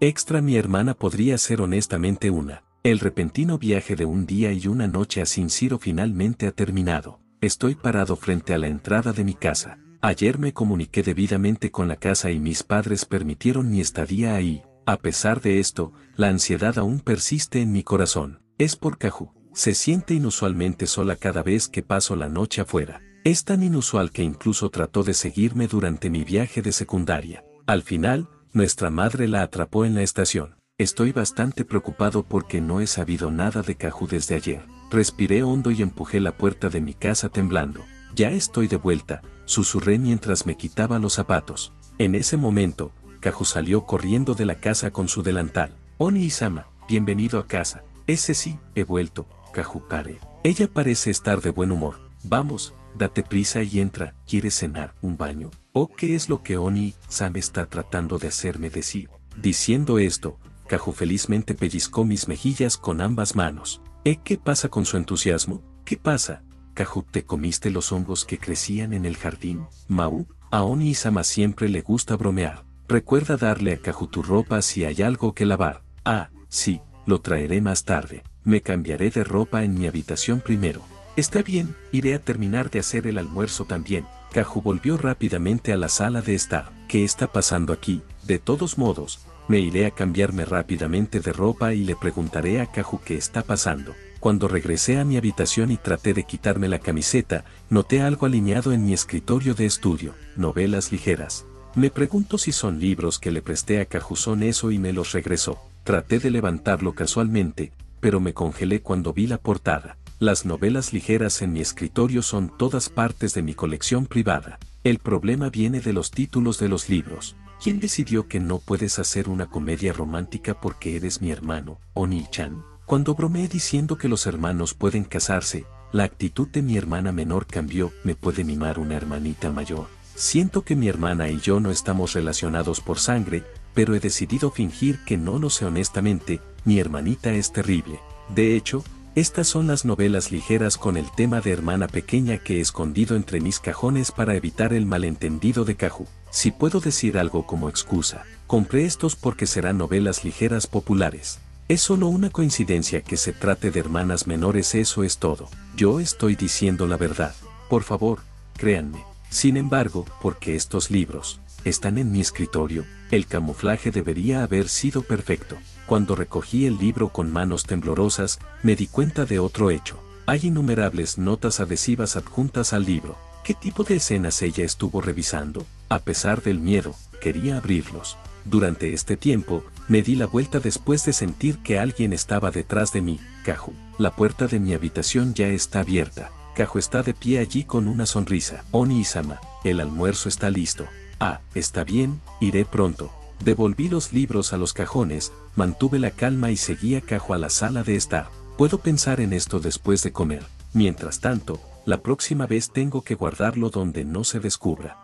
Extra mi hermana podría ser honestamente una. El repentino viaje de un día y una noche a Sin Ciro finalmente ha terminado. Estoy parado frente a la entrada de mi casa. Ayer me comuniqué debidamente con la casa y mis padres permitieron mi estadía ahí. A pesar de esto, la ansiedad aún persiste en mi corazón. Es por Caju. Se siente inusualmente sola cada vez que paso la noche afuera. Es tan inusual que incluso trató de seguirme durante mi viaje de secundaria. Al final, nuestra madre la atrapó en la estación. Estoy bastante preocupado porque no he sabido nada de Caju desde ayer. Respiré hondo y empujé la puerta de mi casa temblando. Ya estoy de vuelta, susurré mientras me quitaba los zapatos. En ese momento, Caju salió corriendo de la casa con su delantal. Oni Isama, bienvenido a casa. Ese sí, he vuelto, Caju pare. Ella parece estar de buen humor. Vamos, date prisa y entra. ¿Quieres cenar? ¿Un baño? ¿O qué es lo que Oni Sam está tratando de hacerme decir? Diciendo esto, Caju felizmente pellizcó mis mejillas con ambas manos. ¿Eh qué pasa con su entusiasmo? ¿Qué pasa? Caju, ¿te comiste los hongos que crecían en el jardín? Mau, a Oni Isama siempre le gusta bromear. Recuerda darle a Caju tu ropa si hay algo que lavar. Ah, sí, lo traeré más tarde. Me cambiaré de ropa en mi habitación primero. Está bien, iré a terminar de hacer el almuerzo también. Caju volvió rápidamente a la sala de estar. ¿Qué está pasando aquí? De todos modos, me iré a cambiarme rápidamente de ropa y le preguntaré a Caju qué está pasando. Cuando regresé a mi habitación y traté de quitarme la camiseta, noté algo alineado en mi escritorio de estudio, novelas ligeras. Me pregunto si son libros que le presté a Cajuzón eso y me los regresó. Traté de levantarlo casualmente, pero me congelé cuando vi la portada. Las novelas ligeras en mi escritorio son todas partes de mi colección privada. El problema viene de los títulos de los libros. ¿Quién decidió que no puedes hacer una comedia romántica porque eres mi hermano, Oni-chan? Cuando bromeé diciendo que los hermanos pueden casarse, la actitud de mi hermana menor cambió, me puede mimar una hermanita mayor. Siento que mi hermana y yo no estamos relacionados por sangre, pero he decidido fingir que no lo sé honestamente, mi hermanita es terrible. De hecho, estas son las novelas ligeras con el tema de hermana pequeña que he escondido entre mis cajones para evitar el malentendido de Caju. Si puedo decir algo como excusa, compré estos porque serán novelas ligeras populares. Es solo una coincidencia que se trate de hermanas menores, eso es todo. Yo estoy diciendo la verdad. Por favor, créanme. Sin embargo, porque estos libros están en mi escritorio, el camuflaje debería haber sido perfecto. Cuando recogí el libro con manos temblorosas, me di cuenta de otro hecho. Hay innumerables notas adhesivas adjuntas al libro. ¿Qué tipo de escenas ella estuvo revisando? A pesar del miedo, quería abrirlos. Durante este tiempo, me di la vuelta después de sentir que alguien estaba detrás de mí. Caju, la puerta de mi habitación ya está abierta. Caju está de pie allí con una sonrisa. Oni Isama, el almuerzo está listo. Ah, está bien, iré pronto. Devolví los libros a los cajones, mantuve la calma y seguí a Cajo a la sala de estar. Puedo pensar en esto después de comer. Mientras tanto, la próxima vez tengo que guardarlo donde no se descubra.